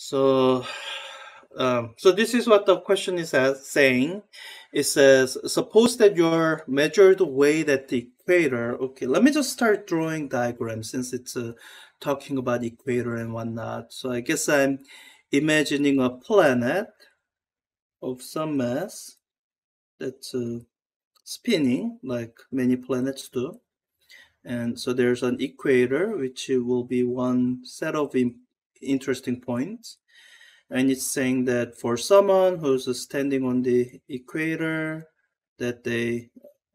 So, um, so this is what the question is saying. It says, suppose that your measured weight at the equator. Okay, let me just start drawing diagrams since it's uh, talking about equator and whatnot. So I guess I'm imagining a planet of some mass that's uh, spinning like many planets do. And so there's an equator, which will be one set of interesting points. And it's saying that for someone who's standing on the equator, that they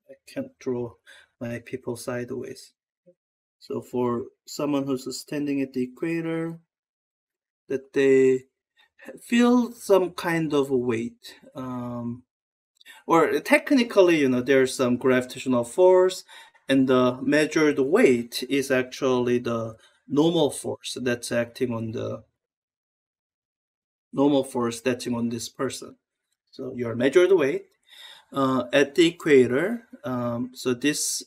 I can't draw my people sideways. So for someone who's standing at the equator, that they feel some kind of weight. Um, or technically, you know, there's some gravitational force, and the measured weight is actually the normal force that's acting on the normal force that's on this person. So your measured weight uh, at the equator. Um, so this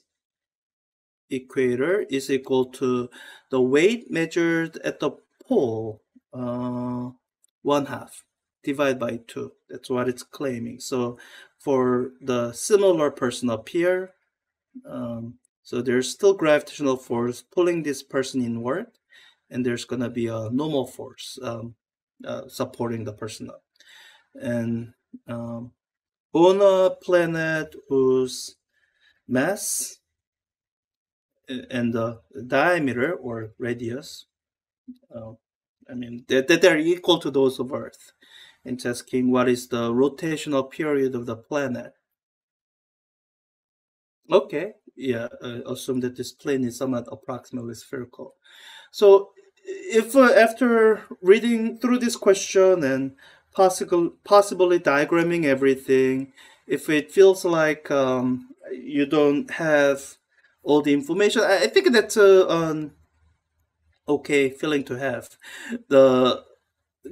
equator is equal to the weight measured at the pole uh, one half divided by two. That's what it's claiming. So for the similar person up here, um, so there's still gravitational force pulling this person inward, and there's going to be a normal force um, uh, supporting the person up. And um, on a planet whose mass and the diameter or radius, uh, I mean, that, that they're equal to those of Earth. It's asking what is the rotational period of the planet. Okay, yeah, uh, assume that this plane is somewhat approximately spherical. So if uh, after reading through this question and possible, possibly diagramming everything, if it feels like um, you don't have all the information, I, I think that's a, an okay feeling to have. The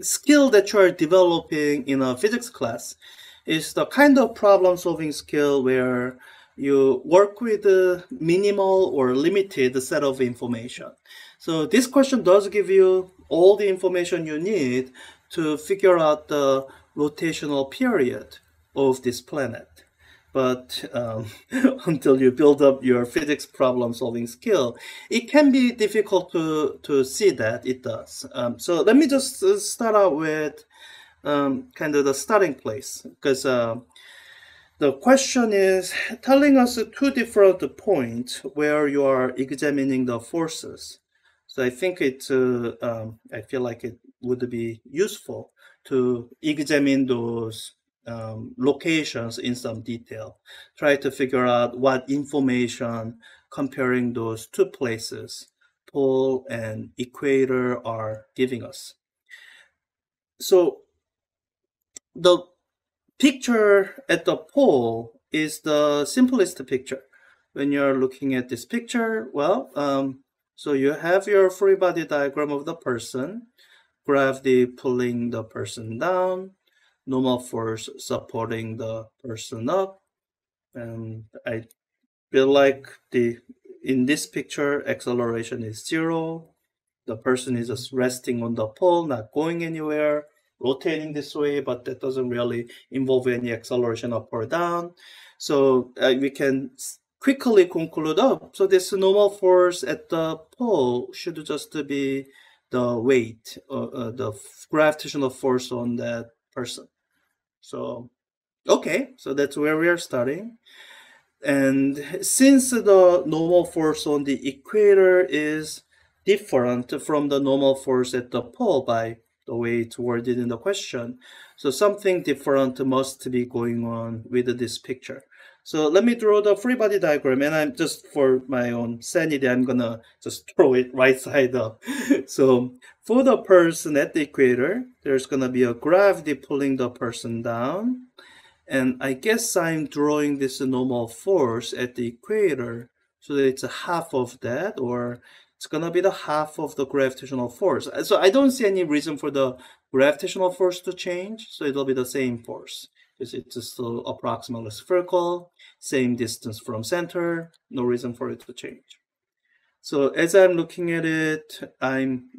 skill that you are developing in a physics class is the kind of problem solving skill where you work with a minimal or limited set of information. So this question does give you all the information you need to figure out the rotational period of this planet. But um, until you build up your physics problem solving skill, it can be difficult to, to see that it does. Um, so let me just uh, start out with um, kind of the starting place because uh, the question is telling us two different points where you are examining the forces. So I think it, uh, um, I feel like it would be useful to examine those um, locations in some detail. Try to figure out what information comparing those two places, pole and equator, are giving us. So the picture at the pole is the simplest picture. When you're looking at this picture, well, um, so you have your free body diagram of the person, gravity pulling the person down, normal force supporting the person up, and I feel like the in this picture acceleration is zero. The person is just resting on the pole, not going anywhere rotating this way, but that doesn't really involve any acceleration up or down. So uh, we can quickly conclude, oh, so this normal force at the pole should just be the weight, uh, uh, the gravitational force on that person. So, okay, so that's where we are starting. And since the normal force on the equator is different from the normal force at the pole by the way it's worded in the question. So something different must be going on with this picture. So let me draw the free body diagram and I'm just for my own sanity, I'm gonna just throw it right side up. so for the person at the equator, there's gonna be a gravity pulling the person down. And I guess I'm drawing this normal force at the equator so it's a half of that or it's gonna be the half of the gravitational force. So I don't see any reason for the gravitational force to change. So it'll be the same force because it's still approximately spherical, same distance from center, no reason for it to change. So as I'm looking at it, I'm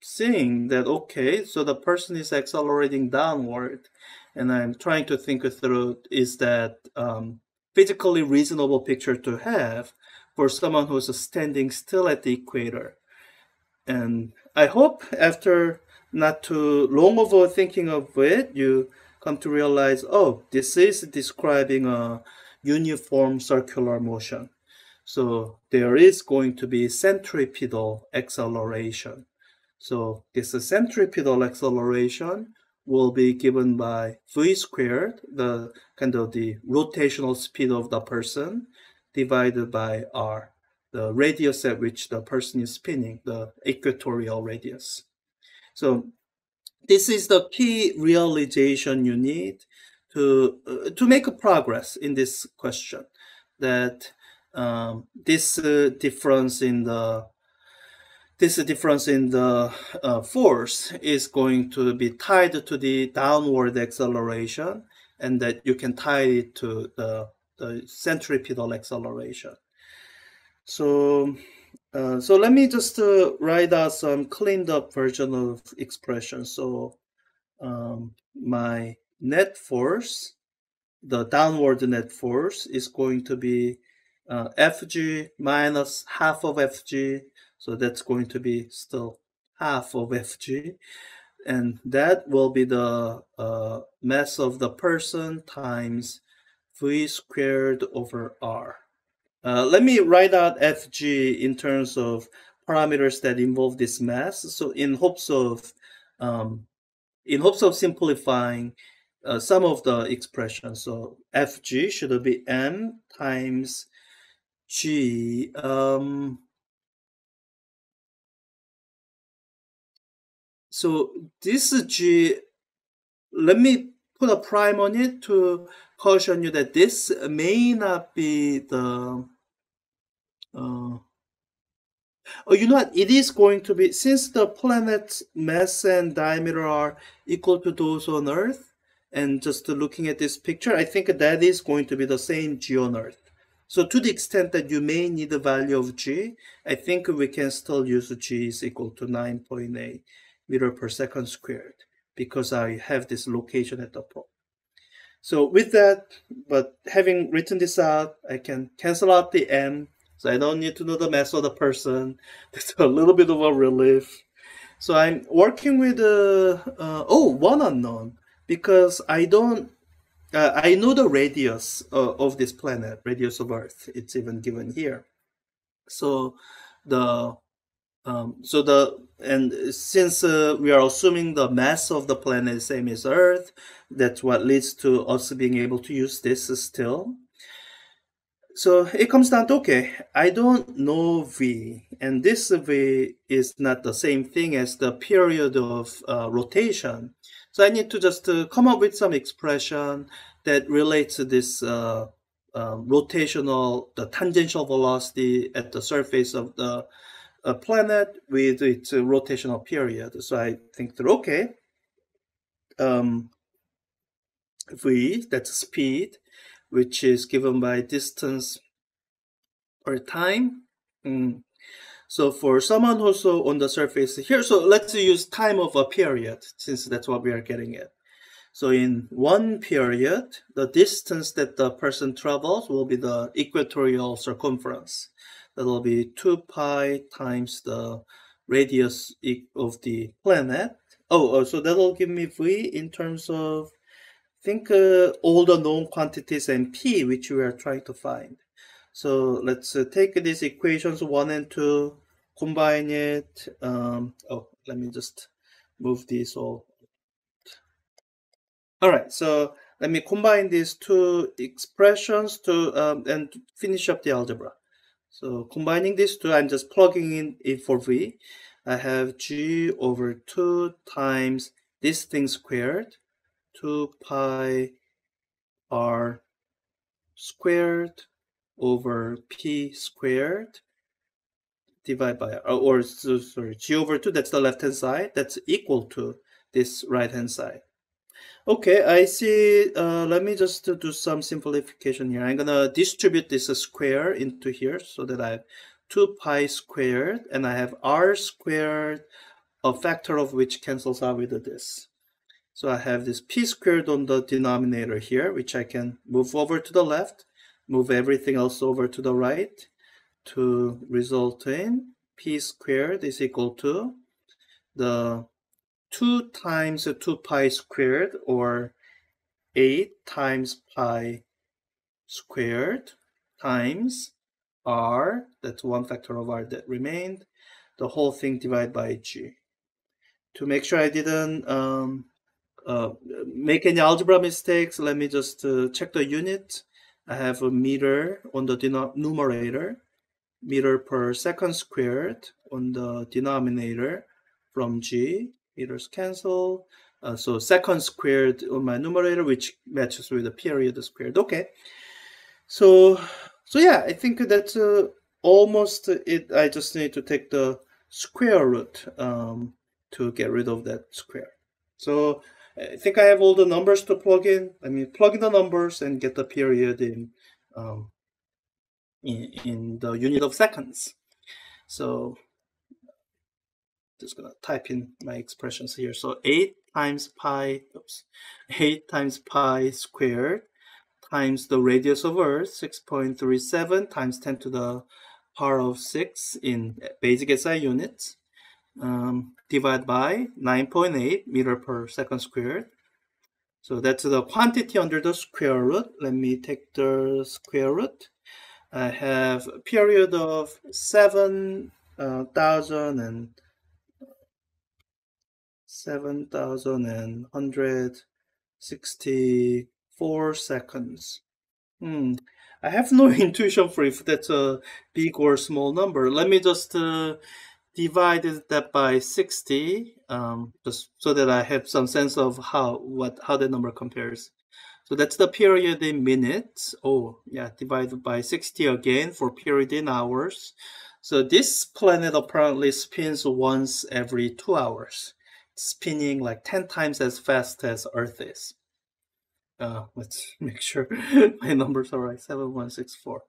seeing that okay, so the person is accelerating downward, and I'm trying to think through is that um, physically reasonable picture to have for someone who's standing still at the equator. And I hope after not too long of thinking of it, you come to realize, oh, this is describing a uniform circular motion. So there is going to be centripetal acceleration. So this centripetal acceleration will be given by v squared, the kind of the rotational speed of the person, divided by r, the radius at which the person is spinning, the equatorial radius. So this is the key realization you need to uh, to make a progress in this question. That um, this uh, difference in the this difference in the uh, force is going to be tied to the downward acceleration, and that you can tie it to the, the centripetal acceleration. So uh, so let me just uh, write out some cleaned up version of expression. So um, my net force, the downward net force is going to be uh, Fg minus half of Fg. So that's going to be still half of Fg. And that will be the uh, mass of the person times V squared over R. Uh, let me write out Fg in terms of parameters that involve this mass. So in hopes of um, in hopes of simplifying uh, some of the expressions. So Fg should be m times g. Um, so this g, let me put a prime on it to caution you that this may not be the uh, oh, you know what? It is going to be since the planet's mass and diameter are equal to those on Earth, and just looking at this picture, I think that is going to be the same G on Earth. So to the extent that you may need the value of G, I think we can still use G is equal to 9.8 meter per second squared because I have this location at the pole. So with that, but having written this out, I can cancel out the M so I don't need to know the mass of the person. It's a little bit of a relief. So I'm working with uh, uh oh one unknown because I don't uh, I know the radius uh, of this planet, radius of Earth. It's even given here. So the um, so the and since uh, we are assuming the mass of the planet is same as Earth, that's what leads to us being able to use this still. So it comes down to okay, I don't know V, and this V is not the same thing as the period of uh, rotation. So I need to just uh, come up with some expression that relates to this uh, um, rotational, the tangential velocity at the surface of the uh, planet with its rotational period. So I think through okay, um, V, that's speed, which is given by distance or time. Mm. So for someone also on the surface here, so let's use time of a period since that's what we are getting at. So in one period, the distance that the person travels will be the equatorial circumference. That will be 2 pi times the radius of the planet. Oh, oh so that'll give me V in terms of think uh, all the known quantities and p which we are trying to find. So let's uh, take these equations 1 and 2, combine it. Um, oh, let me just move these all. All right, so let me combine these two expressions to um, and finish up the algebra. So combining these two, I'm just plugging in it for v. I have g over 2 times this thing squared 2 pi r squared over p squared divided by r, or sorry, g over 2, that's the left hand side, that's equal to this right hand side. Okay, I see, uh, let me just do some simplification here. I'm gonna distribute this square into here so that I have 2 pi squared and I have r squared a factor of which cancels out with this. So I have this p squared on the denominator here, which I can move over to the left, move everything else over to the right to result in p squared is equal to the 2 times 2 pi squared or 8 times pi squared times r, that's one factor of r that remained, the whole thing divided by g. To make sure I didn't um, uh, make any algebra mistakes, let me just uh, check the unit. I have a meter on the numerator, meter per second squared on the denominator from g, meters cancel. Uh, so second squared on my numerator, which matches with the period squared. Okay. So, so yeah, I think that's uh, almost it. I just need to take the square root um, to get rid of that square. So I think I have all the numbers to plug in. I mean, plug in the numbers and get the period in um, in, in the unit of seconds. So just gonna type in my expressions here. So 8 times pi, oops, 8 times pi squared times the radius of Earth, 6.37 times 10 to the power of 6 in basic SI units, um, divided by 9.8 meter per second squared. So that's the quantity under the square root. Let me take the square root. I have a period of 7,000 uh, and 7,164 seconds. Hmm. I have no intuition for if that's a big or small number. Let me just uh, divide that by 60, um, just so that I have some sense of how what how the number compares. So that's the period in minutes. Oh, yeah, divided by 60 again for period in hours. So this planet apparently spins once every two hours spinning like 10 times as fast as Earth is. Uh, let's make sure my numbers are right 7164.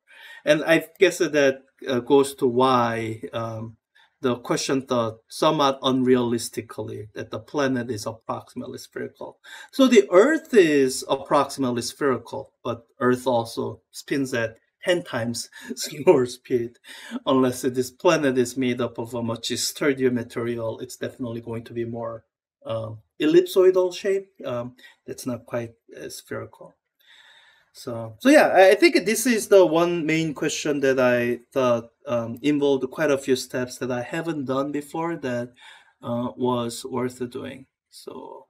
And I guess that uh, goes to why um, the question thought somewhat unrealistically that the planet is approximately spherical. So the Earth is approximately spherical, but Earth also spins at 10 times slower speed. Unless this planet is made up of a much sturdier material, it's definitely going to be more um, ellipsoidal shape. Um, that's not quite spherical. So, so yeah, I think this is the one main question that I thought um, involved quite a few steps that I haven't done before that uh, was worth doing. So,